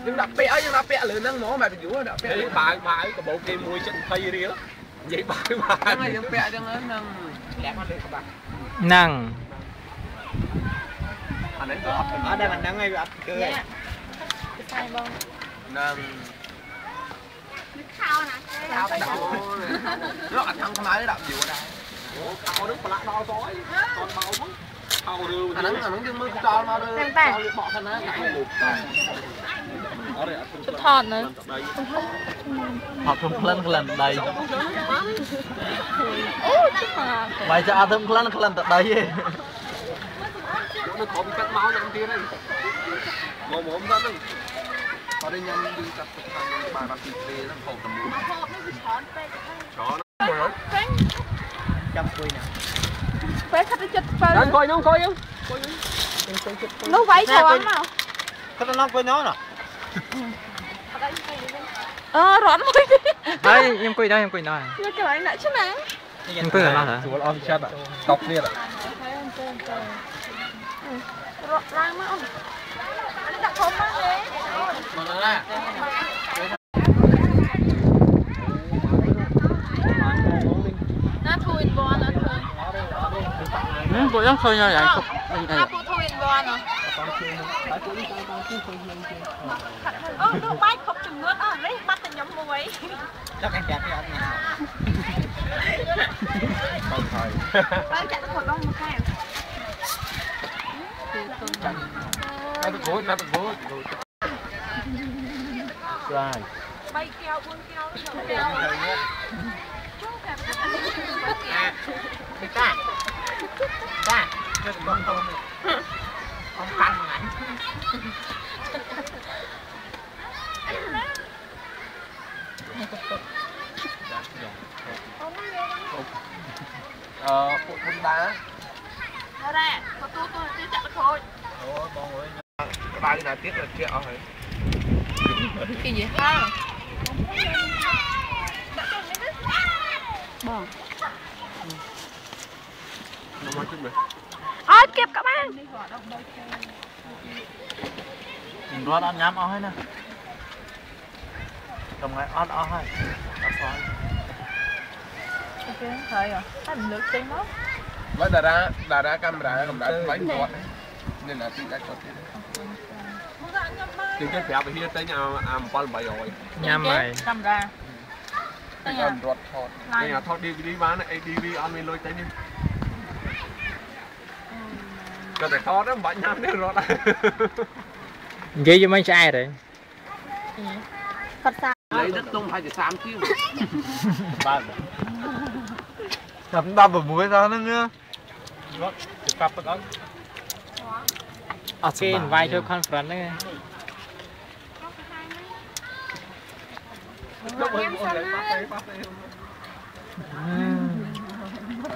យើងដាក់ពាក់ឲ្យយើងដាក់ពាក់លើហ្នឹងហ្មងបែបយូរដាក់ពាក់ Đấy, bà bà cái bộ kia mùi chân phay đi đó vậy bà bà ហ្នឹងហើយយើងពាក់អញ្ចឹងហ្នឹងលាក់មកលើក្បាស់ ហ្នឹង អានេះក៏អត់ អត់ដែរមិនដឹងឯងវាអត់គឺឯង ខ្សែបង ហ្នឹង ខោណាគេ ដាក់ដាក់លោកអត់ថងខ្មៅដាក់យូរដែរ Ủa, tao nước bà lạ đo tối Con bao mất Tao rưu អាហ្នឹងអាហ្នឹងយើងមើលខ្យល់មកលើ តែតែ បកហ្នឹងណា ថតនៅថតធំក្លិនក្លិនដីអូវាយចាអត់ធំក្លិនក្លិនតដីទេនៅក្រុមកាត់មកយ៉ាងទៀតហើយមកមកដល់ហ្នឹងអរិញញ៉ាំយើងកាត់ទឹកខាងបានអត់ទីទេហ្នឹងហូបតែមួយហូបនេះវាច្រើនពេកច្រើនពេកចាំគួយណាពេលខាត់ទៅចិត្តស្ពើដល់គួយនោះគួយយើងគួយយើងទៅចិត្តនោះវាយច្រើនមកខាត់ដល់គួយនោះណា ờ rõ môi đi đây em quỳ đây em quỳ đây. Nhưng cái này lại chứ mà em quỳ đâu hả chúa lo chết à cọc liền à rang mà ông. Đặt ừ, không mà đấy. Mà là nó thui bò nó thui ừ, in đang khơi nhau vậy, không, đây đây viên vòn à? Ơ, nó bay khóc chừng ngớt à, ờ, lấy bắt tình nhóm mùi Chắc em đẹp đi ạ Bông thôi Bông chạy nó khỏi bông một cái Nó tự gối, nó tự gối Right. Bay keo, buông keo, buông keo. Chúng ta bắt tình nhóm mùi Chúng ta. Bắt tình nhóm mùi con canh ảnh ờ phụ bún đá ra ra có tu tôi tiết chặt thôi. Ôi con ơi cái bao là tiếc là triệu rồi ờ, cái gì? Ha bỏ. ទៀតក៏បានខ្ញុំរត់អត់ញ៉ាំអស់ហើយណាកំងៃអត់អស់ហើយអត់ស្អល់អូខេហើយអត់លើកចេញមកមកតារាតារាកាមេរ៉ាកម្ដៅថ្លៃគាត់នេះណាទីដាច់គាត់ទៀតទីគេប្រាប់វិហារតែញ៉ាំអា7 800ញ៉ាំហើយកាមេរ៉ាតែរត់ថតតែថត DVD បាន ADV អត់មានលុយតែនេះ ចូលតែកតមិនបាច់ញ៉ាំទេរត់ហើយនិយាយយ៉ាងម៉េចឆ្អែតហ៎គាត់សាលេដឹកទុំហើយតែ30ទៀវបាទចាប់16ដល់ហ្នឹងរត់ទៅកាប់ទឹកអត់អត់គេ invite ចូល conference ហ្នឹងមកញ៉ាំសិនណា